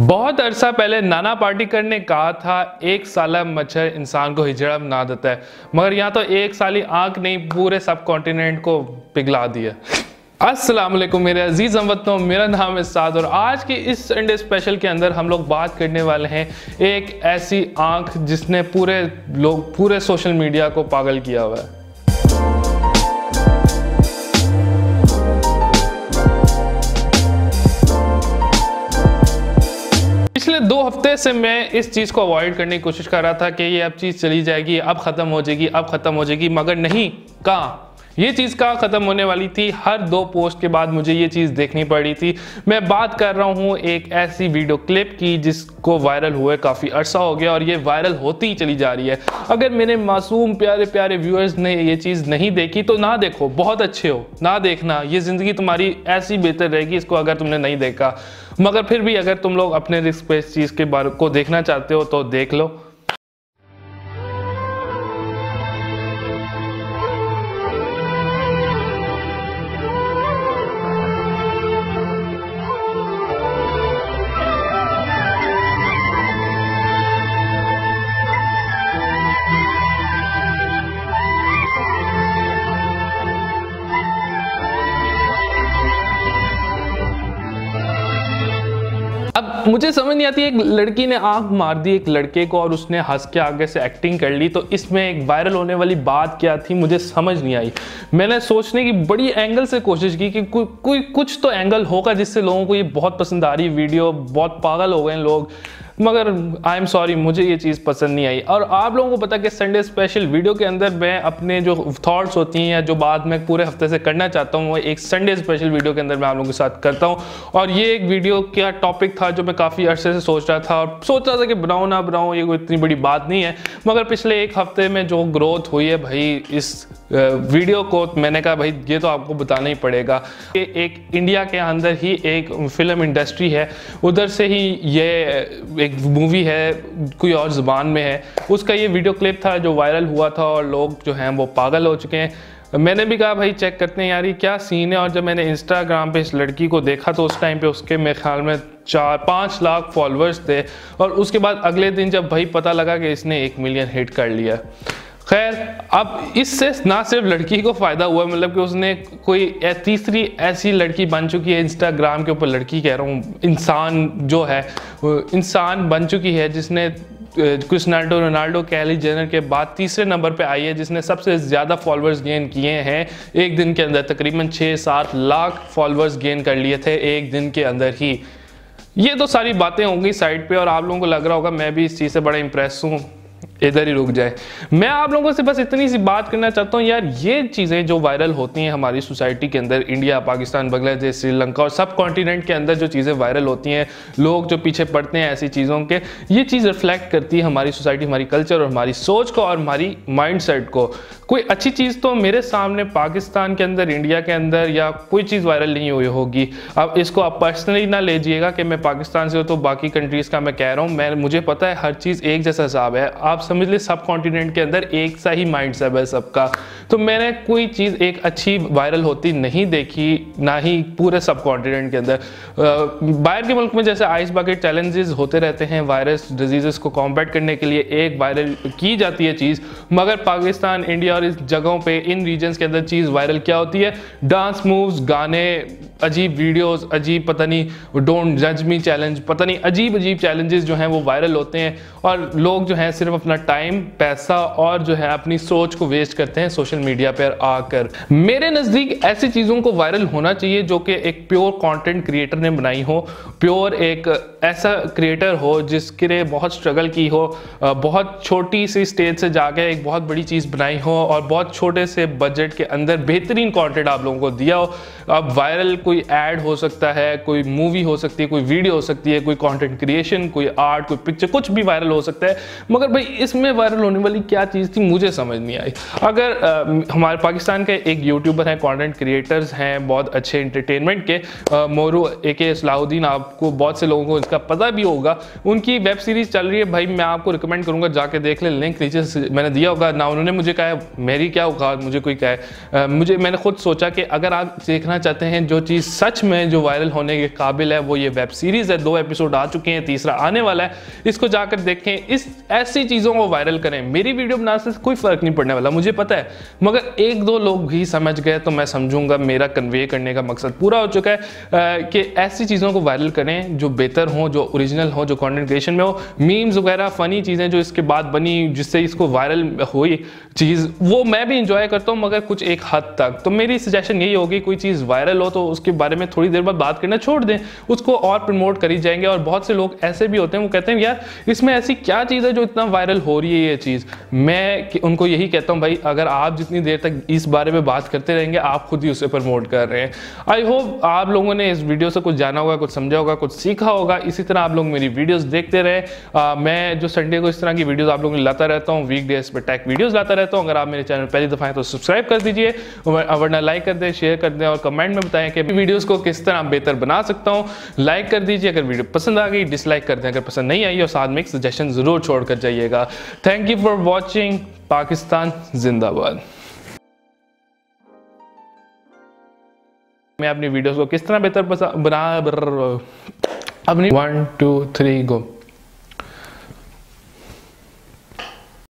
बहुत अरसा पहले नाना पार्टीकर ने कहा था, एक साल मच्छर इंसान को हिजड़ा बना देता है। मगर यहाँ तो एक साली आँख नहीं पूरे सब कॉन्टिनेंट को पिघला दिया। अस्सलाम वालेकुम मेरे अज़ीज़ हमवतनों मेरा नाम है साद, और आज की इस संडे स्पेशल के अंदर हम लोग बात करने वाले हैं एक ऐसी आँख जिसने पूरे लोग, पूरे सोशल मीडिया को पागल किया हुआ है। पिछले दो हफ़्ते से मैं इस चीज़ को अवॉइड करने की कोशिश कर रहा था कि ये अब चीज़ चली जाएगी, अब ख़त्म हो जाएगी, अब ख़त्म हो जाएगी, मगर नहीं, कहाँ? ये चीज़ का ख़त्म होने वाली थी? हर दो पोस्ट के बाद मुझे ये चीज़ देखनी पड़ी थी। मैं बात कर रहा हूँ एक ऐसी वीडियो क्लिप की जिसको वायरल हुए काफ़ी अरसा हो गया और ये वायरल होती ही चली जा रही है। अगर मेरे मासूम, प्यारे प्यारे व्यूअर्स ने ये चीज़ नहीं देखी तो ना देखो, बहुत अच्छे हो। ना देखना, ये ज़िंदगी तुम्हारी ऐसी बेहतर रहेगी, इसको अगर तुमने नहीं देखा। मगर फिर भी अगर तुम लोग अपने रिस्क पे इस चीज़ के बारे को देखना चाहते हो तो देख लो। अब मुझे समझ नहीं आती, एक लड़की ने आँख मार दी एक लड़के को और उसने हंस के आगे से एक्टिंग कर ली तो इसमें एक वायरल होने वाली बात क्या थी, मुझे समझ नहीं आई। मैंने सोचने की बड़ी एंगल से कोशिश की कि कोई कुछ तो एंगल होगा जिससे लोगों को ये बहुत पसंद आ रही वीडियो बहुत पागल हो गए लोग। मगर आई एम सॉरी मुझे ये चीज़ पसंद नहीं आई। और आप लोगों को पता कि संडे स्पेशल वीडियो के अंदर मैं अपने जो थॉट्स होती हैं या जो बात मैं पूरे हफ़्ते से करना चाहता हूँ, वो एक संडे स्पेशल वीडियो के अंदर मैं आप लोगों के साथ करता हूँ। और ये एक वीडियो क्या टॉपिक था जो मैं काफ़ी अरसे से सोच रहा था और सोच रहा था कि बनाऊँ ना बनाऊँ, ये कोई इतनी बड़ी बात नहीं है। मगर पिछले एक हफ़्ते में जो ग्रोथ हुई है भाई, इस वीडियो को मैंने कहा, भाई, ये तो आपको बताना ही पड़ेगा कि एक इंडिया के अंदर ही एक फ़िल्म इंडस्ट्री है। उधर से ही ये एक मूवी है, कोई और ज़ुबान में है। उसका ये वीडियो क्लिप था जो वायरल हुआ था और लोग जो हैं वो पागल हो चुके हैं। मैंने भी कहा, भाई चेक करते हैं यार, ये क्या सीन है? और जब मैंने इंस्टाग्राम पे इस लड़की को देखा तो उस टाइम पे उसके मेरे ख्याल में चार, पाँच लाख फॉलोअर्स थे। और उसके बाद अगले दिन जब भाई पता लगा कि इसने एक मिलियन हिट कर लिया। खैर, अब इससे ना सिर्फ़ लड़की को फ़ायदा हुआ मतलब कि उसने कोई तीसरी ऐसी लड़की बन चुकी है इंस्टाग्राम के ऊपर, लड़की कह रहा हूँ, इंसान जो है इंसान बन चुकी है जिसने क्रिस्नाल्डो रोनाल्डो कैली जेनर के बाद तीसरे नंबर पे आई है, जिसने सबसे ज़्यादा फॉलोअर्स गेन किए हैं। एक दिन के अंदर तकरीबन छः सात लाख फॉलोअर्स गेन कर लिए थे एक दिन के अंदर ही। ये तो सारी बातें होंगी साइड पे, और आप लोगों को लग रहा होगा, मैं भी इस चीज़ से बड़ा इंप्रेस हूँ। इधर ही रुक जाए। मैं आप लोगों से बस इतनी सी बात करना चाहता हूँ, यार ये चीज़ें जो वायरल होती हैं हमारी सोसाइटी के अंदर इंडिया पाकिस्तान बांग्लादेश श्रीलंका और सब कॉन्टिनेंट के अंदर जो चीज़ें वायरल होती हैं, लोग जो पीछे पड़ते हैं ऐसी चीज़ों के, ये चीज़ रिफ्लेक्ट करती है हमारी सोसाइटी हमारी कल्चर और हमारी सोच को और हमारी माइंड को। कोई अच्छी चीज़ तो मेरे सामने पाकिस्तान के अंदर, इंडिया के अंदर या कोई चीज़ वायरल नहीं हुई होगी। अब इसको आप पर्सनली ना लीजिएगा कि मैं पाकिस्तान से हो तो बाकी कंट्रीज़ का मैं कह रहा हूँ। मैं, मुझे पता है हर चीज़ एक जैसा हिसाब है। आप समझ ले सब कॉन्टिनेंट के अंदर एक सा ही माइंड सेट है सबका। तो मैंने कोई चीज़ एक अच्छी वायरल होती नहीं देखी, ना ही पूरे सब कॉन्टिनेंट के अंदर। बाहर के मुल्क में जैसे आइस बकेट चैलेंजेस होते रहते हैं वायरस डिज़ीज़ को कॉम्बैट करने के लिए एक वायरल की जाती है चीज़। मगर पाकिस्तान, इंडिया इस जगहों पे, इन रीजन्स के अंदर चीज़ वायरल क्या होती है? डांस मूव्स गाने, अजीब वीडियोस अजीब, पता नहीं डोंट जज मी चैलेंज पता नहीं, अजीब अजीब चैलेंजेस जो हैं वो वायरल होते हैं। और लोग जो हैं सिर्फ़ अपना टाइम पैसा और जो है अपनी सोच को वेस्ट करते हैं सोशल मीडिया पर आकर। मेरे नज़दीक ऐसी चीज़ों को वायरल होना चाहिए जो कि एक प्योर कॉन्टेंट क्रिएटर ने बनाई हो प्योर एक ऐसा क्रिएटर हो जिसके लिए बहुत स्ट्रगल की हो बहुत छोटी सी स्टेज से जाके एक बहुत बड़ी चीज़ बनाई हो और बहुत छोटे से बजट के अंदर बेहतरीन कंटेंट आप लोगों को दिया हो। अब वायरल कोई एड हो सकता है कोई मूवी हो सकती है कोई वीडियो हो सकती है कोई कंटेंट क्रिएशन कोई आर्ट कोई पिक्चर कुछ भी वायरल हो सकता है। मगर भाई इसमें वायरल होने वाली क्या चीज़ थी मुझे समझ नहीं आई। अगर आ, हमारे पाकिस्तान के एक यूट्यूबर हैं कंटेंट क्रिएटर्स हैं बहुत अच्छे इंटरटेनमेंट के मोरू ए के सलाहुद्दीन आपको बहुत से लोगों को इसका पता भी होगा। उनकी वेब सीरीज़ चल रही है। भाई मैं आपको रिकमेंड करूँगा जाके देख ले। लिंक नीचे मैंने दिया होगा। ना उन्होंने मुझे कहा मेरी क्या औकात? मुझे कोई कहे। मुझे, मैंने खुद सोचा कि अगर आप देखना चाहते हैं जो चीज़ सच में जो वायरल होने के काबिल है, वो ये वेब सीरीज़ है, दो एपिसोड आ चुके हैं, तीसरा आने वाला है, इसको जाकर देखें, इस, ऐसी चीज़ों को वायरल करें। मेरी वीडियो बनाने से कोई फ़र्क नहीं पड़ने वाला, मुझे पता है। मगर एक दो लोग भी समझ गए तो मैं समझूँगा, मेरा कन्वे करने का मकसद पूरा हो चुका है कि ऐसी चीज़ों को वायरल करें जो बेहतर हो, जो ओरिजिनल हो, जो कॉन्टेंट क्रिएशन में हो। मीम्स वगैरह फ़नी चीज़ें जो इसके बाद बनी, जिससे इसको वायरल हुई चीज़ वो मैं भी इंजॉय करता हूँ, मगर कुछ एक हद तक। तो मेरी सजेशन यही होगी, कोई चीज़ वायरल हो तो उसके बारे में थोड़ी देर बाद बात करना छोड़ दें। उसको और प्रमोट करी जाएँगे और बहुत से लोग ऐसे भी होते हैं, वो कहते हैं, यार, इसमें ऐसी क्या चीज़ है जो इतना वायरल हो रही है ये चीज़? मैं उनको यही कहता हूँ, भाई, अगर आप जितनी देर तक इस बारे में बात करते रहेंगे, आप खुद ही उसे प्रमोट कर रहे हैं। आई होप आप लोगों ने इस वीडियो से कुछ जाना होगा, कुछ समझा होगा, कुछ सीखा होगा। इसी तरह आप लोग मेरी वीडियोस देखते रहे। मैं जो संडे को इस तरह की वीडियोस आप लोगों को लाता रहता हूँ वीक डेज़ पर टैक वीडियोस लाता रहता हूँ। अगर आप मेरे चैनल पहली दफ़ा है तो सब्सक्राइब कर दीजिए। वरना लाइक कर दें शेयर कर दें और कमेंट में बताएँ कि वीडियोस को किस तरह बेहतर बना सकता हूँ। लाइक कर दीजिए, अगर वीडियो पसंद आ गई डिसलाइक कर दें। अगर पसंद नहीं आई और साथ में एक सजेशन ज़रूर छोड़ कर जाइएगा। Thank you for watching Pakistan जिंदाबाद। मैं अपनी वीडियोस को किस तरह बेहतर बना अपनी वन टू थ्री गो